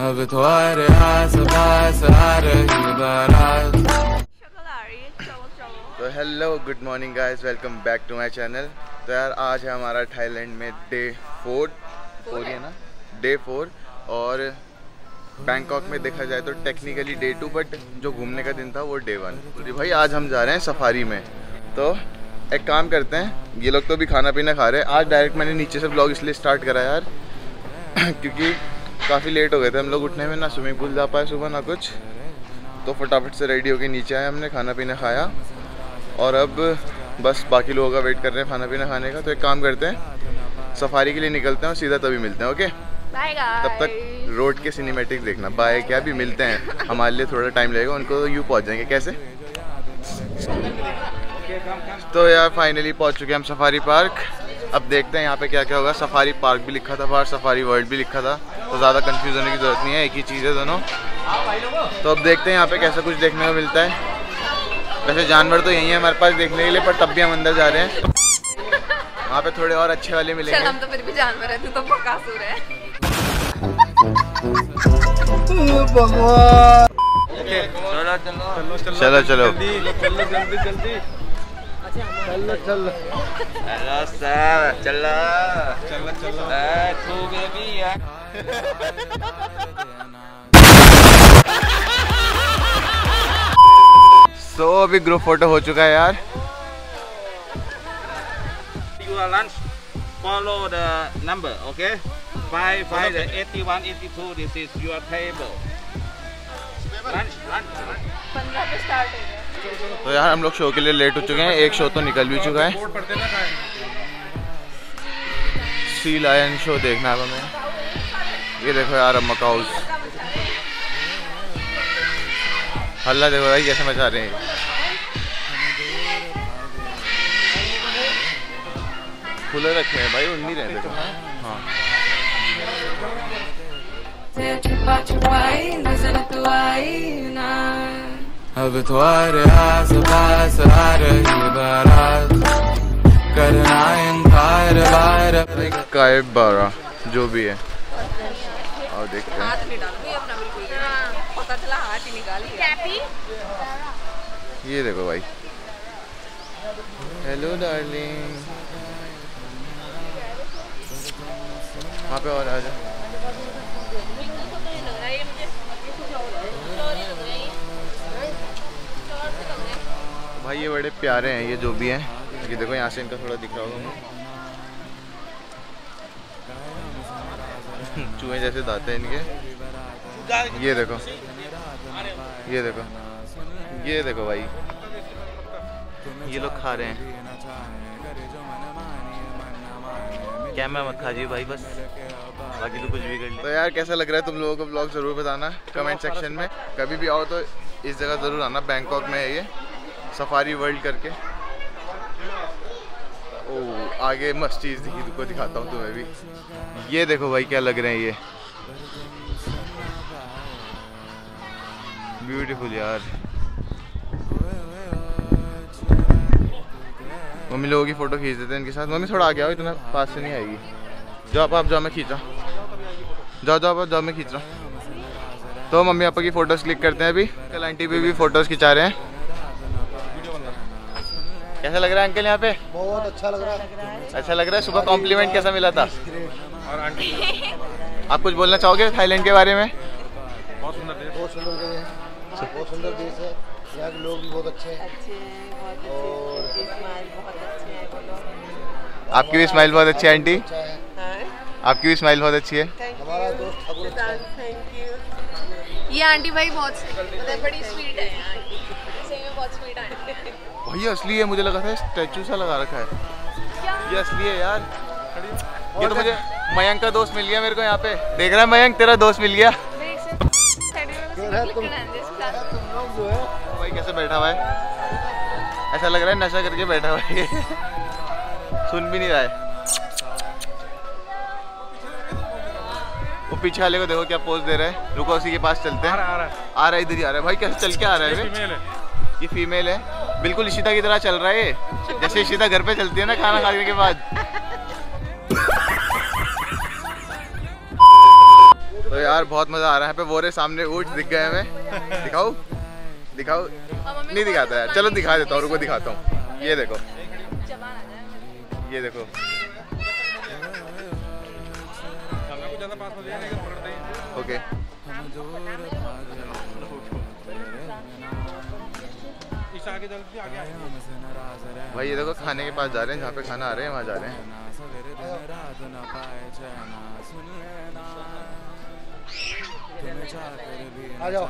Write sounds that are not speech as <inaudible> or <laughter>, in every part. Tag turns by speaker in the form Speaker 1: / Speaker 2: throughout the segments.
Speaker 1: अब तुम्हारे आस पास आ रही बारात
Speaker 2: तो hello good morning guys welcome back to my channel तो यार आज है हमारा थाईलैंड में डे फोर फोर है ना? डे फोर और बैंकॉक में देखा जाए तो टेक्निकली डे टू बट जो घूमने का दिन था वो डे वन तो भाई आज हम जा रहे हैं सफारी में. तो एक काम करते हैं ये लोग तो भी खाना पीना खा रहे हैं. आज डायरेक्ट मैंने नीचे से ब्लॉग इसलिए स्टार्ट करा यार क्योंकि काफ़ी लेट हो गए थे हम लोग उठने में ना स्विमिंग पूल जा पाए सुबह ना कुछ। तो फटाफट से रेडी होके नीचे आए हमने खाना पीना खाया। और अब बस बाकी लोगों का वेट कर रहे हैं खाना पीना खाने का। तो एक काम करते हैं सफारी के लिए निकलते हैं और सीधा तभी मिलते हैं ओके
Speaker 3: बाय
Speaker 2: तब तक रोड के सिनेमेटिक देखना। बाय क्या भी मिलते हैं। हमारे लिए थोड़ा टाइम लगेगा उनको यूँ पहुँच जाएँगे कैसे? तो यार फाइनली पहुँच चुके हैं हम सफारी पार्क अब देखते हैं यहाँ पे क्या क्या होगा। सफारी पार्क भी लिखा था बाहर सफारी वर्ल्ड भी लिखा था। तो ज़्यादा कंफ्यूज होने की ज़रूरत नहीं है एक ही चीज़ है दोनों। तो अब देखते हैं यहाँ पे कैसा कुछ देखने को मिलता है। वैसे जानवर तो यही है हमारे पास देखने के लिए पर तब भी हम अंदर जा रहे हैं। वहाँ पे थोड़े और अच्छे वाले
Speaker 3: चल
Speaker 2: मिलेंगे
Speaker 3: हम तो फिर भी जानवर है तू तो बकासुर है।
Speaker 2: चलो चलो।
Speaker 4: Hello sir, chalo. Chalo chalo. Eh, two baby ya.
Speaker 2: सो अभी ग्रुप फ़ोटो हो चुका है यार
Speaker 4: lunch follow the number, okay? Five, five, the 81, 82. This is your table. Lunch, lunch, lunch.
Speaker 3: पंद्रह पे स्टार्ट हो गया
Speaker 2: तो यार, हम लोग शो के लिए लेट हो चुके हैं। एक शो तो निकल भी चुका है। सी लायन शो देखना है हमें। ये देखो यार, अब मकाउस हल्ला देखो भाई, कैसे मचा रहे हैं। खुले रखे हैं भाई उड़ नहीं रहे देखो हाँ।
Speaker 1: छुपा छुपाई, नज़र तो आई ना। अब तुम्हारे आस पास आ रही बारात करना इनकार बार
Speaker 2: काय बारा जो भी है। और देखते हैं।
Speaker 3: हाथ नहीं डालूँगी अपना बिल्कुल पता चला हाथ निकाल लिया। कैपी
Speaker 2: ये देखो भाई। हेलो डार्लिंग वहाँ पे और आ भाई, ये बड़े प्यारे हैं, ये जो भी हैं। ये देखो, यहाँ से इनका थोड़ा दिख रहा होगा। <laughs> चूहे जैसे दाते हैं इनके। ये देखो। ये देखो। ये देखो भाई। ये लोग खा रहे हैं। कैमरा मत खा जी भाई, बस। बाकी तो कुछ भी कर ले। तो यार, कैसा लग रहा है तुम लोगों को ब्लॉग ज़रूर बताना कमेंट सेक्शन में। कभी भी आओ तो इस जगह ज़रूर आना बैंकॉक में है ये सफारी वर्ल्ड करके। ओ आगे मस्त चीज़ दिखी, तुमको दिखाता हूँ तुम्हें भी। ये देखो भाई, क्या लग रहे हैं ये। ब्यूटीफुल यार। मम्मी लोगों की फ़ोटो खींच देते हैं इनके साथ। मम्मी थोड़ा आगे आओ इतना पास से नहीं आएगी। जाओ आप आप जाओ मैं खींचा जाओ जाओ आप जाओ मैं खींच रहा हूँ। तो मम्मी पापा की फ़ोटोज़ क्लिक करते हैं अभी। कल आंटी भी भी फ़ोटोज़ खिंचा रहे हैं। कैसा लग रहा है अंकल यहाँ पे?
Speaker 5: बहुत अच्छा लग रहा है।
Speaker 2: अच्छा लग रहा है? सुबह कॉम्प्लीमेंट कैसा मिला था? आप कुछ बोलना चाहोगे थाईलैंड के बारे में?
Speaker 5: बहुत सुंदर देश। है। बहुत सुंदर देश है। यहाँ के लोग भी बहुत अच्छे हैं।
Speaker 2: आपकी भी स्माइल बहुत अच्छी है आंटी।
Speaker 5: अच्छा
Speaker 2: आपकी भी स्माइल बहुत अच्छी है।
Speaker 5: हमारा दोस्त ठाकुर है।
Speaker 3: ये आंटी भाई बहुत बड़ी स्वीट है यहाँ की सही में बहुत स्वीट है।
Speaker 2: भाई असली है मुझे लगा था स्टैचू सा लगा रखा है। ये असली है यार। ये तो मुझे मयंक का दोस्त मिल गया मेरे को यहाँ पे। देख रहा है मयंक तेरा दोस्त मिल गया।
Speaker 5: है।
Speaker 2: भाई कैसे बैठा हुआ है? ऐसा लग रहा है नशा करके बैठा हुआ है। सुन भी नहीं रहा है। वो पीछे वाले को देखो क्या पोज दे रहा है। रुको उसी के पास चलते हैं। आ रहा है आ रहा है इधर ही आ रहा है। भाई कैसे चल के आ रहा है ये ये फीमेल है। बिल्कुल इशिता की तरह चल रहा है ये। जैसे इशिता घर पे चलती है ना खाना खाने के बाद। तो यार बहुत मज़ा आ रहा है। पे वो रहे सामने ऊँट दिख गए हमें दिखाओ। दिखाओ। नहीं दिखाता यार। चलो दिखा देता हूँ रुको दिखाता हूँ। ये देखो। ये देखो। ओके भाई ये देखो खाने के पास जा रहे हैं जहाँ पे खाना आ रहे हैं वहाँ जा रहे हैं।
Speaker 5: आ जाओ।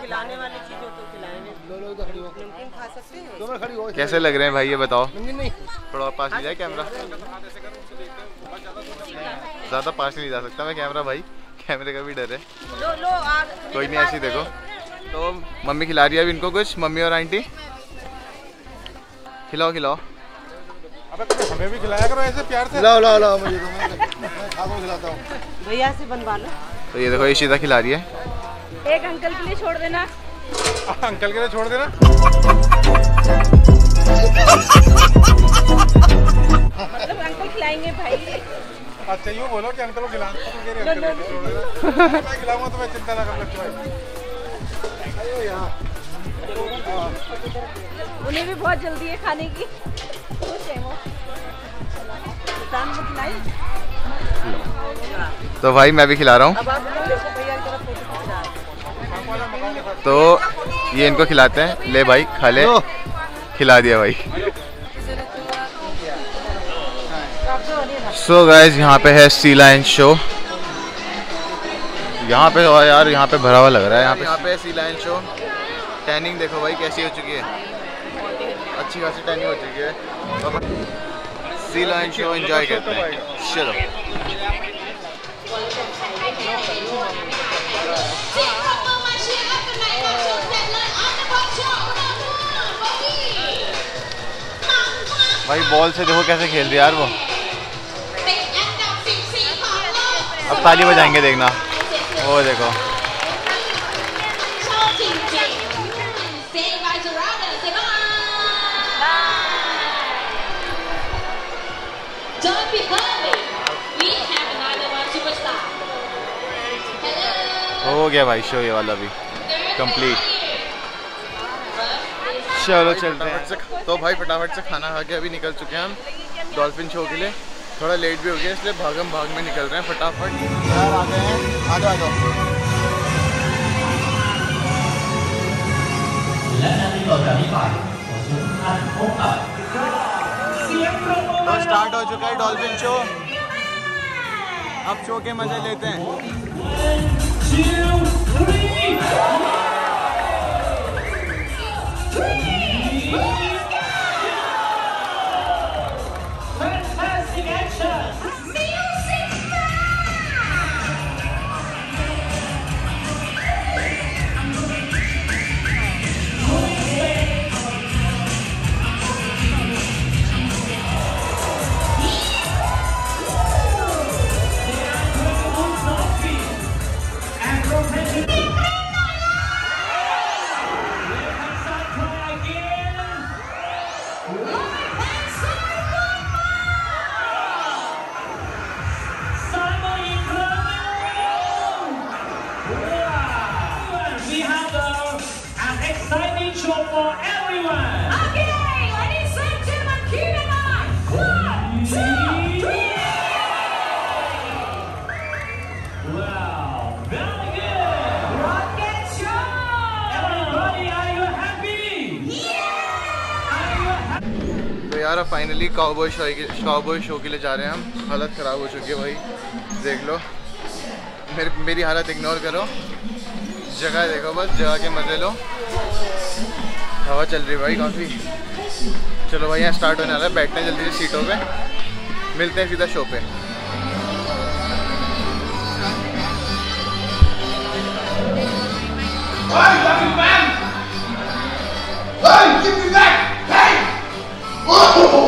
Speaker 6: खिलाने वाली चीज़ों तो खिलाएँगे।
Speaker 2: कैसे लग रहे हैं भाई ये बताओ?
Speaker 5: नहीं।
Speaker 2: थोड़ा पास ले जाए कैमरा। ज़्यादा पास नहीं जा सकता मैं कैमरा भाई। कैमरे का भी डर है।
Speaker 6: लो लो
Speaker 2: कोई नहीं ऐसी देखो। तो मम्मी खिला रही है अभी इनको कुछ? मम्मी और आंटी? खिलाओ खिलाओ।
Speaker 5: हमें भी खिलाया करो ऐसे प्यार से। लाओ लाओ लाओ मुझे दो। मैं मैं खा खिलाता हूँ।
Speaker 6: भैया से बनवा लो।
Speaker 2: तो ये देखो ईशिता खिला रही है।
Speaker 3: एक अंकल के लिए छोड़ देना।
Speaker 5: अंकल के लिए छोड़ देना?
Speaker 3: मतलब अंकल खिलाएँगे भाई।
Speaker 5: अच्छा यूँ बोलो कि अंकल को खिला अंकल के लिए छोड़ देना। <laughs> मैं खिलाऊँगा तो मैं चिंता ना कर लगती भाई
Speaker 3: उन्हें भी बहुत जल्दी है खाने की। खुश है वो। शाम को खिलाई
Speaker 2: तो भाई मैं भी खिला रहा हूँ। तो ये इनको खिलाते हैं। ले भाई खा ले। खिला दिया भाई। सो so गाइज़ यहाँ पे है सी लाइन शो यहाँ पे और यार यहाँ पे भरा हुआ लग रहा है यहाँ पे। यहाँ पे सी लाइन शो टैनिंग देखो भाई कैसी हो चुकी है। अच्छी खासी टैनिंग हो चुकी है। सी लाइन शो एंजॉय करते हैं। चलो भाई बॉल से देखो कैसे खेल रही यार वो अब ताली बजाएँगे देखना वो देखो
Speaker 7: Don't be hurry. We have another one superstar. Hello.
Speaker 2: हो गया भाई शो ये वाला भी. कंप्लीट चलो चलते हैं. तो भाई फटाफट से खाना खा के अभी निकल चुके हैं हम डॉल्फिन शो के लिए. थोड़ा लेट भी हो गया इसलिए भागम भाग में निकल रहे हैं फटाफट. यार आ गए हैं. आ जाओ आ जाओ तो स्टार्ट हो चुका है डॉल्फिन शो अब शो के मज़े लेते हैं.
Speaker 7: two, three.
Speaker 8: three. Finally
Speaker 7: cowboy show
Speaker 2: cowboy show के लिए जा रहे हैं हम। हालत ख़राब हो चुकी है भाई। देख लो। मेर, मेरी हालत इग्नोर करो। जगह देखो बस जगह के मज़े लो। हवा चल रही भाई काफ़ी। चलो भाई यहाँ स्टार्ट होने वाला है। बैठते हैं जल्दी से सीटों पे। मिलते हैं सीधा शो पे।
Speaker 9: Hey, give me back! Hey, give me back!
Speaker 2: Whoa!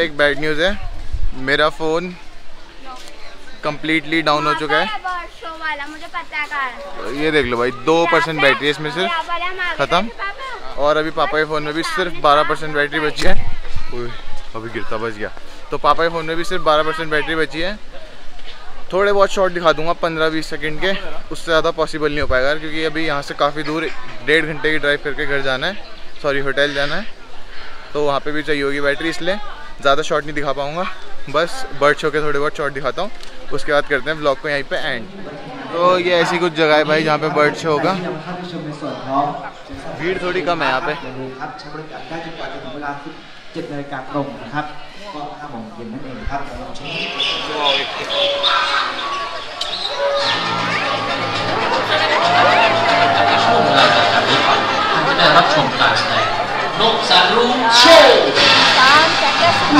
Speaker 2: यार एक बैड न्यूज़ है। मेरा फ़ोन कंप्लीटली डाउन हो चुका है।
Speaker 10: मुझे पता
Speaker 2: ये देख लो भाई दो परसेंट बैटरी है इसमें सिर्फ़
Speaker 10: पर
Speaker 2: खत्म। और अभी पापा के फ़ोन में भी सिर्फ़ 12 परसेंट बैटरी बची है। अभी गिरता बच गया। तो पापा के फ़ोन में भी सिर्फ़ 12 परसेंट बैटरी बची है। थोड़े बहुत शॉर्ट दिखा दूँगा 15-20 सेकंड के। उससे ज़्यादा पॉसिबल नहीं हो पाएगा क्योंकि अभी यहाँ से काफ़ी दूर डेढ़ घंटे की ड्राइव करके घर जाना है। सॉरी होटल जाना है। तो वहाँ पे भी चाहिए होगी बैटरी इसलिए। ज़्यादा शॉट नहीं दिखा पाऊँगा। बस बर्ड शो के थोड़े बहुत शॉट दिखाता हूँ। उसके बाद करते हैं ब्लॉग को यहीं पे एंड तो ये ऐसी कुछ जगह है भाई जहाँ पे बर्ड शो होगा। भीड़ थोड़ी कम है यहाँ पे।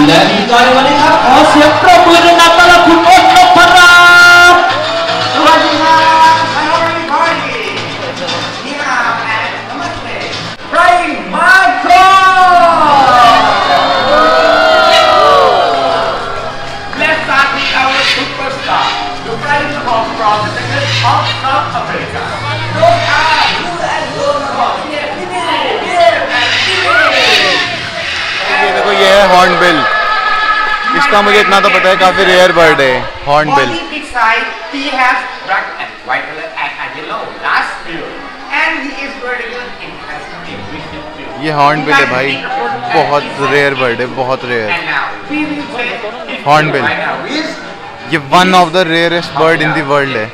Speaker 8: และดีใจวันนี้ครับ ขอเสียงปรบมือดังๆต้อนรับคุณ
Speaker 2: हॉर्न इसका मुझे इतना तो पता है काफ़ी रेयर बर्ड है हॉर्न बिल ये हॉर्नबिल है भाई बहुत रेयर बर्ड है बहुत रेयर
Speaker 8: हॉर्नबिल
Speaker 2: ये one of the rarest bird in world है.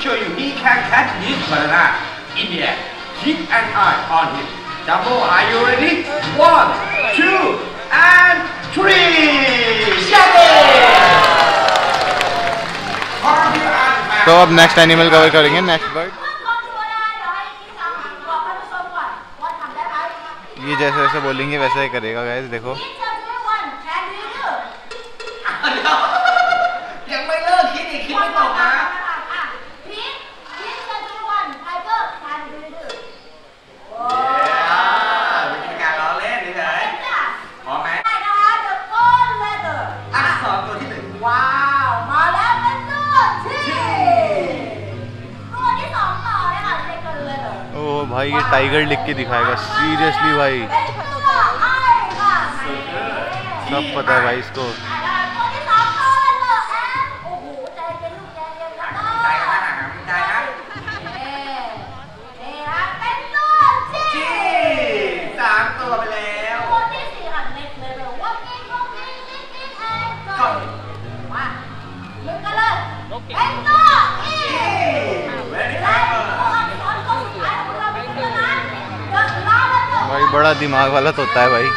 Speaker 8: Jumbo, ready? Yes. Wow. And that's very easy. Today, I'm going to show you he can catch this banana in the air. Keep an eye on him. Jumbo, are you ready? One, two, and three. Shut it!
Speaker 2: तो अब next animal cover करेंगे next bird ये जैसे जैसे बोलेंगे वैसे ही करेगा guys देखो
Speaker 8: ยังไม่เลิกคิดอีกคิดไม่ตกนะ
Speaker 2: भाई ये टाइगर लिख के दिखाएगा। सीरियसली भाई। सब पता है भाई इसको। दिमाग वाला होता है भाई।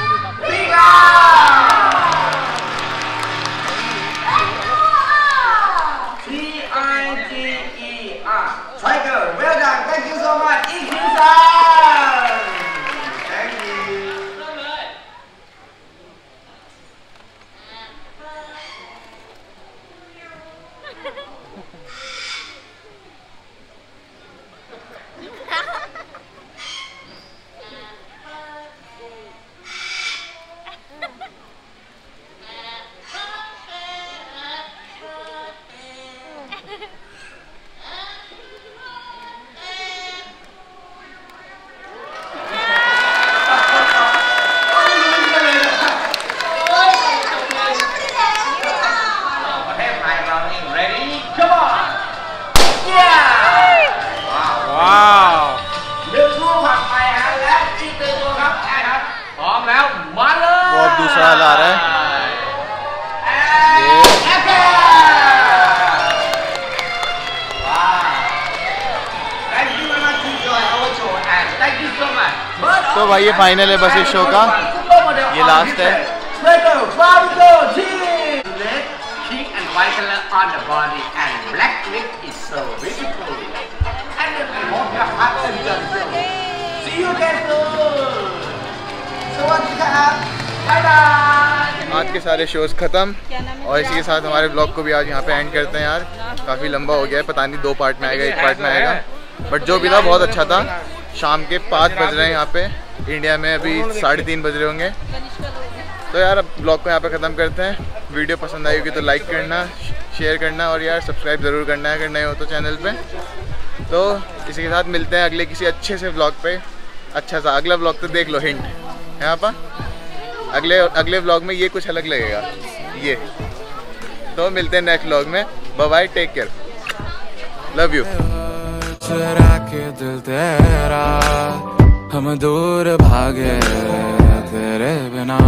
Speaker 2: फाइनल है बस इस शो का। ये लास्ट है। आज के सारे शोज़ खत्म। और इसी के साथ हमारे ब्लॉग को भी आज यहाँ पे एंड करते हैं यार। काफ़ी लंबा हो गया है, पता नहीं दो पार्ट में आएगा, एक पार्ट में आएगा। बट जो भी था, बहुत अच्छा था। शाम के पाँच बज रहे हैं यहाँ पे। इंडिया में अभी साढ़े तीन बज रहे होंगे। तो यार, अब ब्लॉग को यहाँ पे ख़त्म करते हैं। वीडियो पसंद आई होगी तो लाइक करना शेयर करना और यार सब्सक्राइब ज़रूर करना है अगर नए हो तो चैनल पे। तो इसी के साथ मिलते हैं अगले किसी अच्छे से ब्लॉग पे। अच्छा सा, अगला ब्लॉग तो देख लो हिंट है पर अगले अगले ब्लॉग में ये कुछ अलग लगेगा। ये। तो मिलते हैं नेक्स्ट ब्लॉग में। Bye take care love you
Speaker 1: चुरा के दिल तेरा हम दूर भागे तेरे बिना।